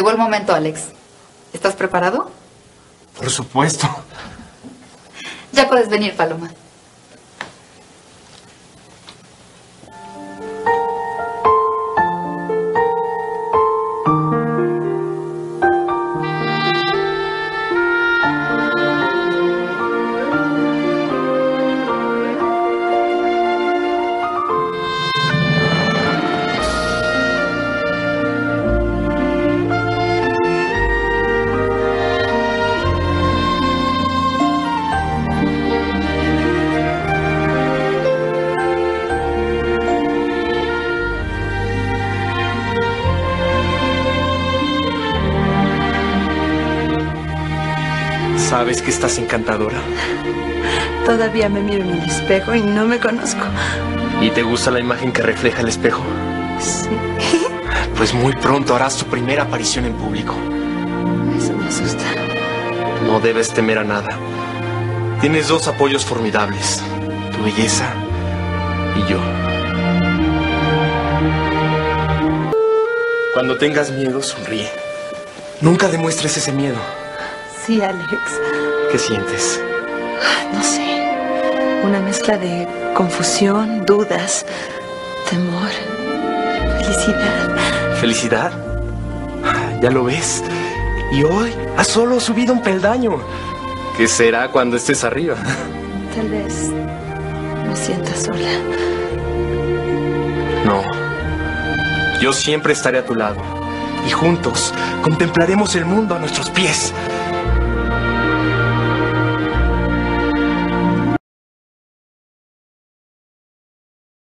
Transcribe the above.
Llegó el momento, Alex. ¿Estás preparado? Por supuesto. Ya puedes venir, Paloma. ¿Sabes que estás encantadora? Todavía me miro en el espejo y no me conozco. ¿Y te gusta la imagen que refleja el espejo? Sí. Pues muy pronto harás tu primera aparición en público. Eso me asusta. No debes temer a nada. Tienes dos apoyos formidables. Tu belleza y yo. Cuando tengas miedo, sonríe. Nunca demuestres ese miedo. Sí, Alex. ¿Qué sientes? No sé. Una mezcla de confusión, dudas, temor, felicidad. ¿Felicidad? Ya lo ves. Y hoy has solo subido un peldaño. ¿Qué será cuando estés arriba? Tal vez me sienta sola. No. Yo siempre estaré a tu lado. Y juntos contemplaremos el mundo a nuestros pies.